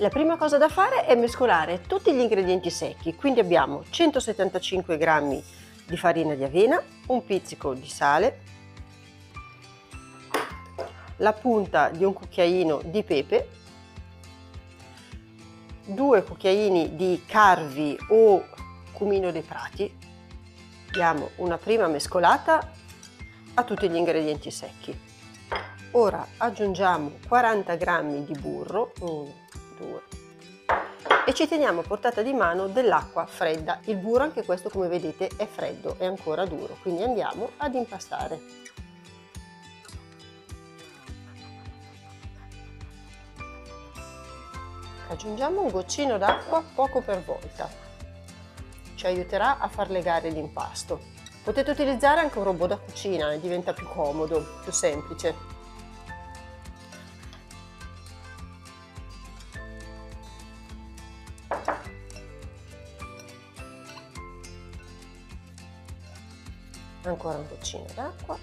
La prima cosa da fare è mescolare tutti gli ingredienti secchi, quindi abbiamo 175 g di farina di avena, un pizzico di sale, la punta di un cucchiaino di pepe, due cucchiaini di carvi o cumino dei prati, diamo una prima mescolata a tutti gli ingredienti secchi. Ora aggiungiamo 40 g di burro, 1, 2 e ci teniamo a portata di mano dell'acqua fredda. Il burro anche questo come vedete è freddo, è ancora duro, quindi andiamo ad impastare. Aggiungiamo un goccino d'acqua poco per volta. Ci aiuterà a far legare l'impasto. Potete utilizzare anche un robot da cucina, diventa più comodo, più semplice. Ancora un goccino d'acqua.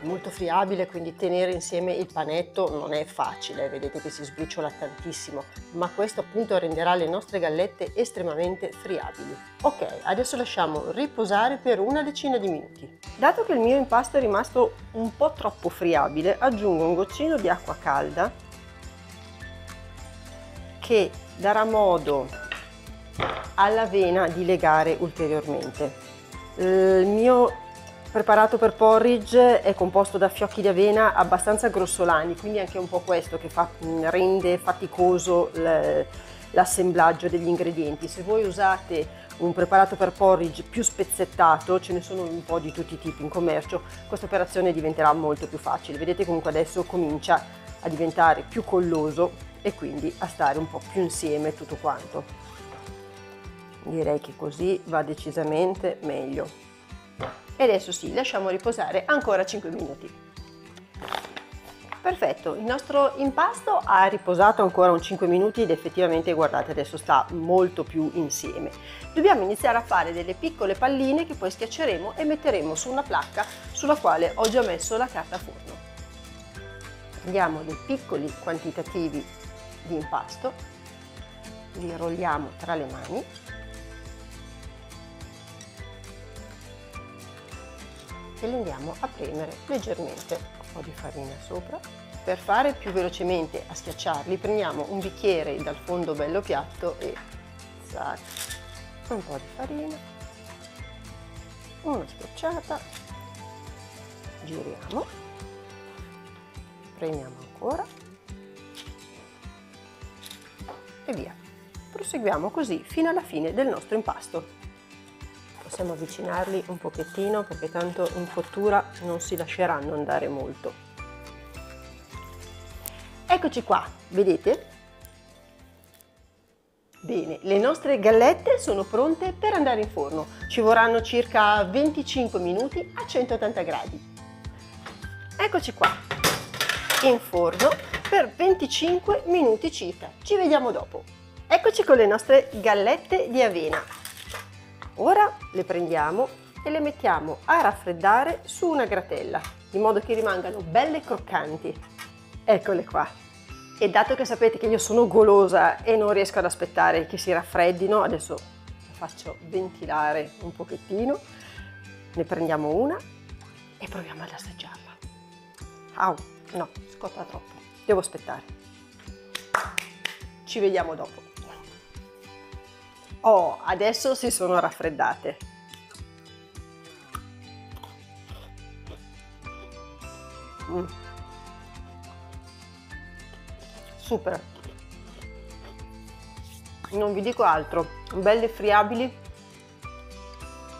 Molto friabile quindi tenere insieme il panetto non è facile vedete che si sbriciola tantissimo ma questo appunto renderà le nostre gallette estremamente friabili. Ok adesso lasciamo riposare per una decina di minuti. Dato che il mio impasto è rimasto un po' troppo friabile aggiungo un goccino di acqua calda che darà modo all'avena di legare ulteriormente. Il mio preparato per porridge è composto da fiocchi di avena abbastanza grossolani, quindi anche un po' questo che fa, rende faticoso l'assemblaggio degli ingredienti. Se voi usate un preparato per porridge più spezzettato, ce ne sono un po' di tutti i tipi in commercio, questa operazione diventerà molto più facile. Vedete comunque adesso comincia a diventare più colloso e quindi a stare un po' più insieme tutto quanto direi che così va decisamente meglio. E adesso sì lasciamo riposare ancora 5 minuti. Perfetto il nostro impasto ha riposato ancora un 5 minuti ed effettivamente guardate adesso sta molto più insieme. Dobbiamo iniziare a fare delle piccole palline che poi schiacceremo e metteremo su una placca sulla quale ho già messo la carta forno. Prendiamo dei piccoli quantitativi di impasto li rolliamo tra le mani e li andiamo a premere leggermente. Un po' di farina sopra. Per fare più velocemente a schiacciarli prendiamo un bicchiere dal fondo bello piatto e zac, un po' di farina una schiacciata giriamo. Premiamo ancora. E via. Proseguiamo così fino alla fine del nostro impasto possiamo avvicinarli un pochettino perché tanto in cottura non si lasceranno andare molto eccoci qua vedete Bene, le nostre gallette sono pronte per andare in forno. Ci vorranno circa 25 minuti a 180 gradi. Eccoci qua, in forno per 25 minuti circa. Ci vediamo dopo. Eccoci con le nostre gallette di avena. Ora le prendiamo e le mettiamo a raffreddare su una gratella, in modo che rimangano belle croccanti. Eccole qua. E dato che sapete che io sono golosa e non riesco ad aspettare che si raffreddino, adesso le faccio ventilare un pochettino, ne prendiamo una e proviamo ad assaggiarla. Au, no, scotta troppo, devo aspettare. Ci vediamo dopo. Oh, adesso si sono raffreddate. Mm. Super. Non vi dico altro. Belle friabili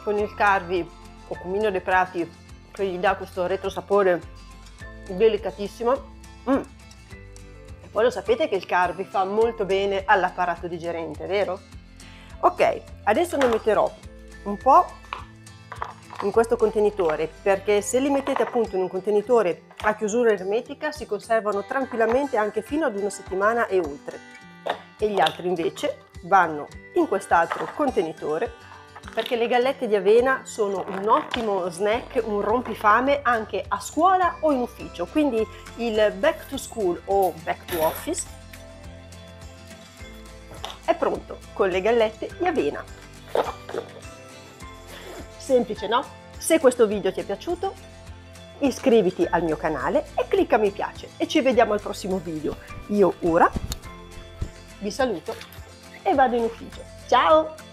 con il carvi o cumino dei prati che gli dà questo retro sapore delicatissimo. Mm. E poi lo sapete che il carvi fa molto bene all'apparato digerente, vero? Ok, adesso ne metterò un po' in questo contenitore perché se li mettete appunto in un contenitore a chiusura ermetica si conservano tranquillamente anche fino ad una settimana e oltre. E gli altri invece vanno in quest'altro contenitore perché le gallette di avena sono un ottimo snack, un rompifame anche a scuola o in ufficio, quindi il back to school o back to office pronto con le gallette di avena. Semplice, no? Se questo video ti è piaciuto, iscriviti al mio canale e clicca mi piace e ci vediamo al prossimo video. Io ora vi saluto e vado in ufficio. Ciao!